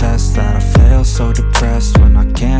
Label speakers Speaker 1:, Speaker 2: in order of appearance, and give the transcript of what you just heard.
Speaker 1: test that I fail So depressed when I can't